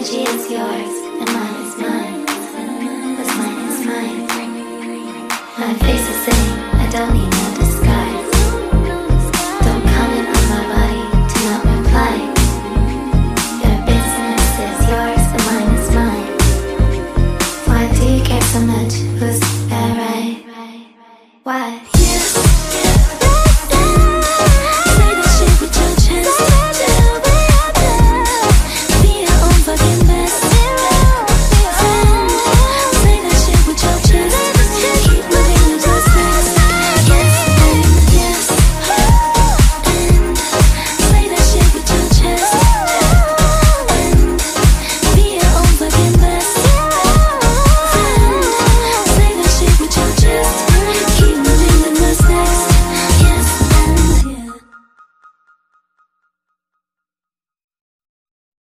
energy is yours, and mine is mine. Mine is mine. My face is saying, I don't need more.